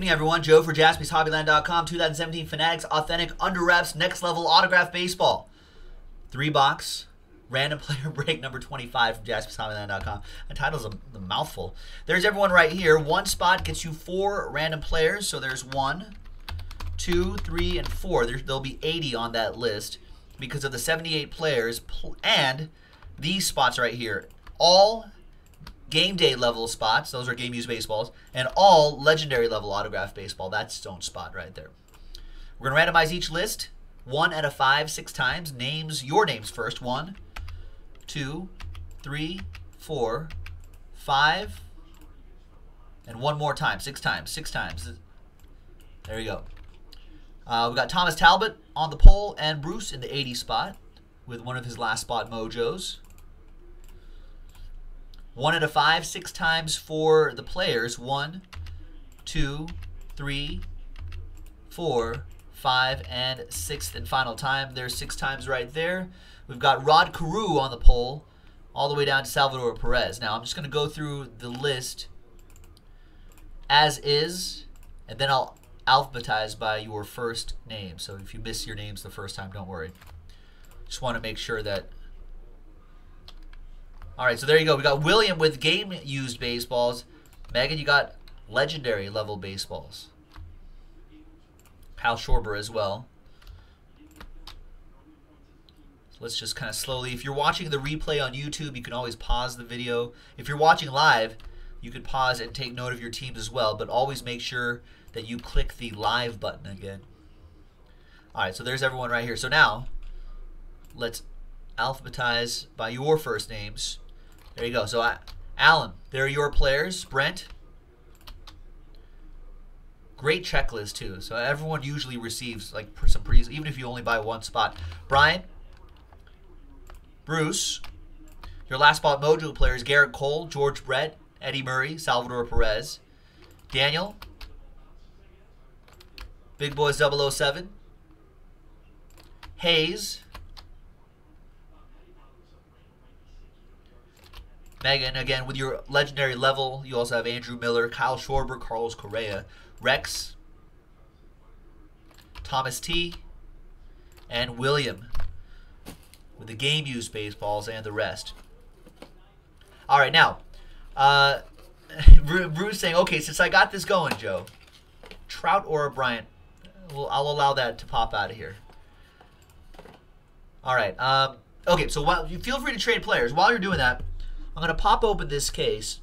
evening, everyone. Joe for JaspysHobbyland.com. 2017 Fanatics Authentic Under Wraps Next Level Autograph Baseball. Three box. Random player break number 25 from JaspysHobbyland.com. The title's a, a mouthful. There's everyone right here. One spot gets you four random players. So there's one, two, three, and four. There, there'll be 80 on that list because of the 78 players and these spots right here. All game day level spots, those are game used baseballs, and all legendary level autograph baseball. That's stone spot right there. We're going to randomize each list one out of five, six times. Names, your names first. One, two, three, four, five, and one more time. Six times. Six times. There you go. Uh, we got Thomas Talbot on the pole and Bruce in the 80 spot with one of his last spot mojos. One out of five, six times for the players. One, two, three, four, five, and sixth and final time. There's six times right there. We've got Rod Carew on the pole all the way down to Salvador Perez. Now, I'm just going to go through the list as is, and then I'll alphabetize by your first name. So if you miss your names the first time, don't worry. Just want to make sure that all right, so there you go. We got William with game-used baseballs. Megan, you got legendary level baseballs. Kyle Schwarber as well. Let's just kind of slowly, if you're watching the replay on YouTube, you can always pause the video. If you're watching live, you can pause and take note of your teams as well, but always make sure that you click the live button again. All right, so there's everyone right here. So now, let's alphabetize by your first names. There you go. So, uh, Alan, there are your players. Brent. Great checklist, too. So, everyone usually receives like some pretty, even if you only buy one spot. Brian. Bruce. Your last spot mojo players Gerrit Cole, George Brett, Eddie Murray, Salvador Perez. Daniel. Big Boys 007. Hayes. Megan, again, with your legendary level, you also have Andrew Miller, Kyle Schwarber, Carlos Correa, Rex, Thomas T, and William with the game used baseballs and the rest. All right, now, uh, Bruce saying, okay, since I got this going, Joe, Trout or Bryant, well, I'll allow that to pop out of here. All right. Um, okay, so while you feel free to trade players. While you're doing that, I'm going to pop open this case.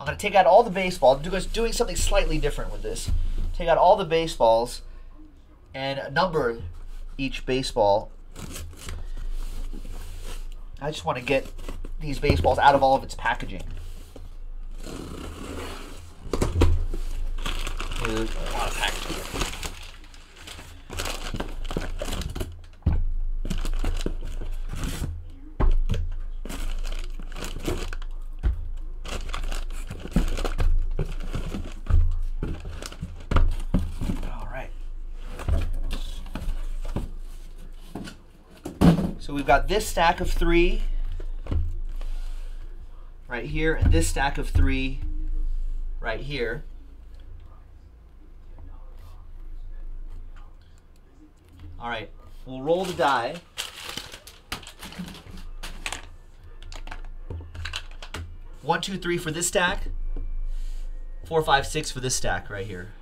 I'm going to take out all the baseballs. I'm doing something slightly different with this. Take out all the baseballs and number each baseball. I just want to get these baseballs out of all of its packaging. a lot of packaging. We've got this stack of three right here, and this stack of three right here. All right, we'll roll the die. One, two, three for this stack. Four, five, six for this stack right here.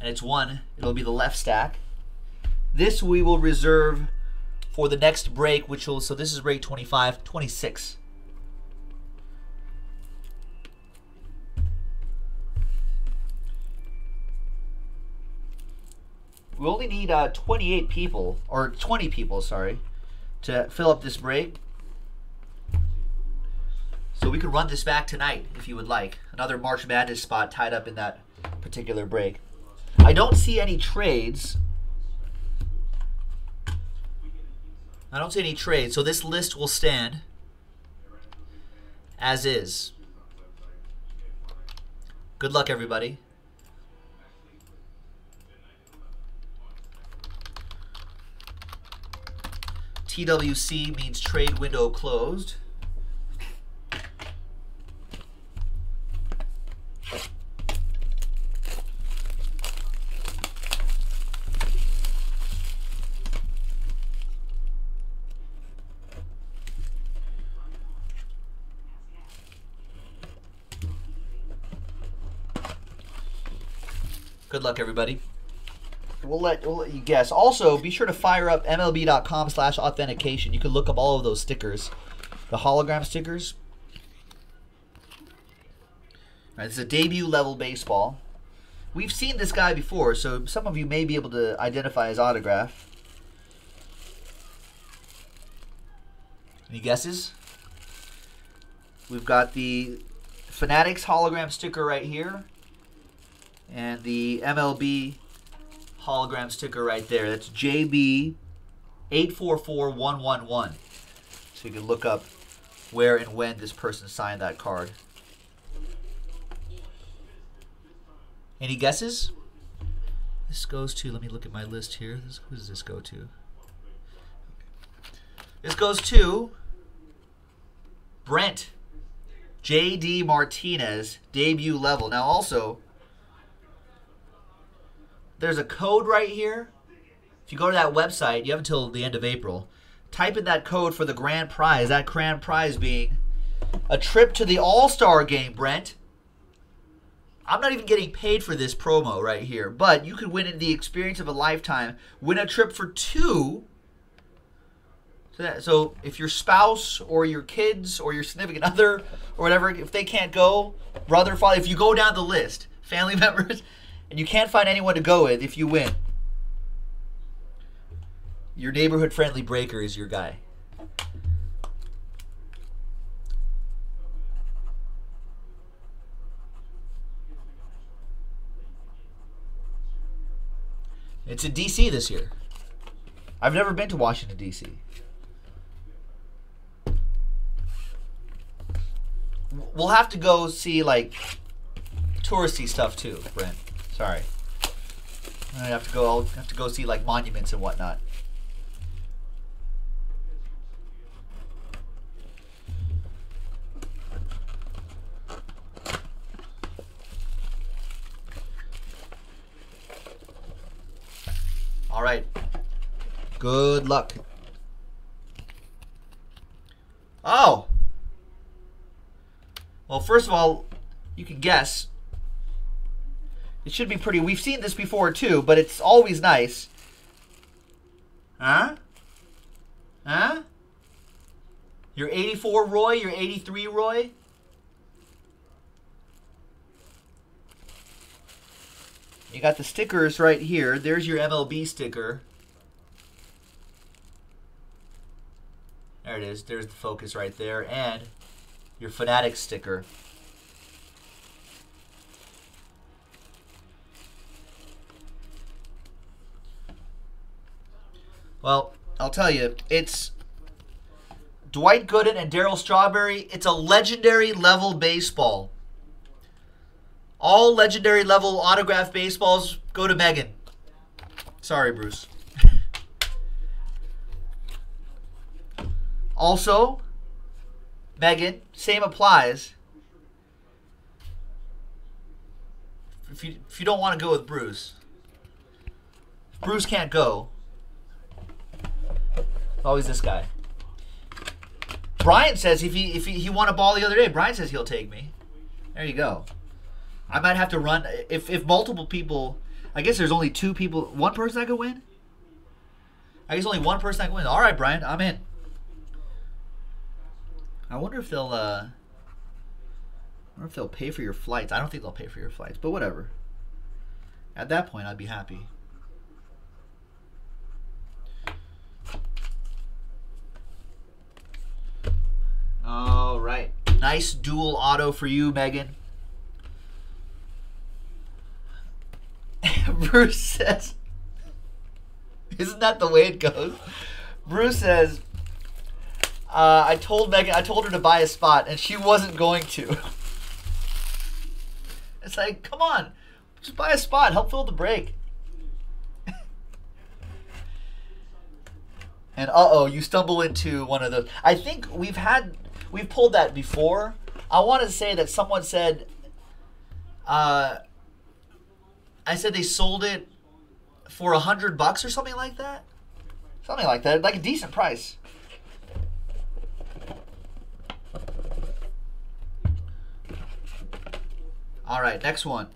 And it's one. It'll be the left stack. This we will reserve for the next break, which will, so this is break 25, 26. We only need uh, 28 people, or 20 people, sorry, to fill up this break. So we could run this back tonight if you would like. Another March Madness spot tied up in that particular break. I don't see any trades I don't see any trades, so this list will stand as is. Good luck, everybody. TWC means trade window closed. Good luck, everybody. We'll let, we'll let you guess. Also, be sure to fire up MLB.com slash authentication. You can look up all of those stickers. The hologram stickers. Right, this is a debut level baseball. We've seen this guy before, so some of you may be able to identify his autograph. Any guesses? We've got the Fanatics hologram sticker right here. And the MLB hologram sticker right there. That's JB 844111. So you can look up where and when this person signed that card. Any guesses? This goes to, let me look at my list here. This, who does this go to? This goes to Brent J.D. Martinez, debut level. Now, also, there's a code right here. If you go to that website, you have until the end of April. Type in that code for the grand prize. That grand prize being a trip to the All Star game, Brent. I'm not even getting paid for this promo right here, but you could win in the experience of a lifetime. Win a trip for two. So, so if your spouse or your kids or your significant other or whatever, if they can't go, brother, father, if you go down the list, family members, and you can't find anyone to go with if you win, your neighborhood friendly breaker is your guy. It's in DC this year. I've never been to Washington DC. We'll have to go see like touristy stuff too, Brent. Sorry. I have to go. I'll have to go see like monuments and whatnot. All right. Good luck. Oh. Well, first of all, you can guess. It should be pretty. We've seen this before too, but it's always nice. Huh? Huh? You're 84 Roy, you're 83 Roy. You got the stickers right here. There's your MLB sticker. There it is. There's the focus right there. And your Fanatic sticker. Well, I'll tell you, it's Dwight Gooden and Darryl Strawberry. It's a legendary level baseball. All legendary level autograph baseballs go to Megan. Sorry, Bruce. also, Megan, same applies. If you, if you don't want to go with Bruce, Bruce can't go. Always this guy. Brian says if he if he, he won a ball the other day, Brian says he'll take me. There you go. I might have to run if if multiple people. I guess there's only two people. One person that could win. I guess only one person that could win. All right, Brian, I'm in. I wonder if they'll. Uh, I wonder if they'll pay for your flights. I don't think they'll pay for your flights, but whatever. At that point, I'd be happy. All right. Nice dual auto for you, Megan. Bruce says, Isn't that the way it goes? Bruce says, uh, I told Megan, I told her to buy a spot, and she wasn't going to. It's like, come on, just buy a spot, help fill the break. and uh oh, you stumble into one of those. I think we've had, we've pulled that before. I want to say that someone said, uh, I said they sold it for a hundred bucks or something like that. Something like that, like a decent price. All right, next one.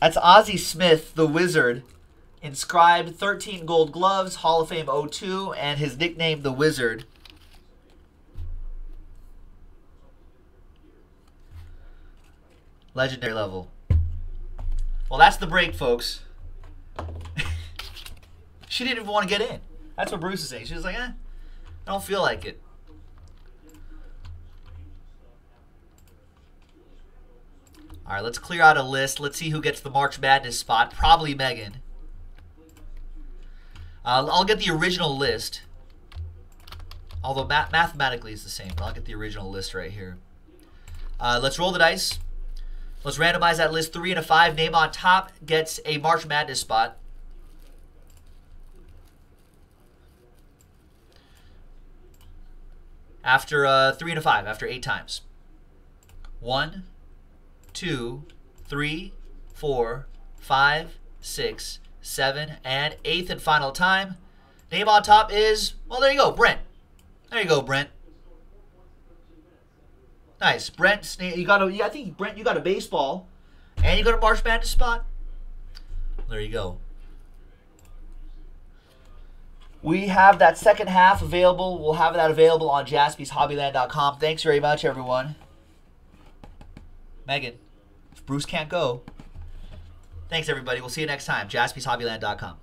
That's Ozzie Smith, the Wizard, inscribed 13 gold gloves, Hall of Fame 02, and his nickname, the Wizard. Legendary level. Well, that's the break, folks. she didn't even want to get in. That's what Bruce is saying. She was like, eh, I don't feel like it. All right, let's clear out a list. Let's see who gets the March Madness spot. Probably Megan. Uh, I'll get the original list. Although ma mathematically it's the same, but I'll get the original list right here. Uh, let's roll the dice. Let's randomize that list. Three and a five. Name on top gets a March Madness spot. After uh, three and a five, after eight times. One, two, three, four, five, six, seven, and eighth and final time. Name on top is, well, there you go, Brent. There you go, Brent. Nice. Brent, you got a, I think, Brent, you got a baseball, and you got a March Madness spot. There you go. We have that second half available. We'll have that available on jaspyshobbyland.com. Thanks very much, everyone. Megan, if Bruce can't go, thanks, everybody. We'll see you next time. jaspyshobbyland.com.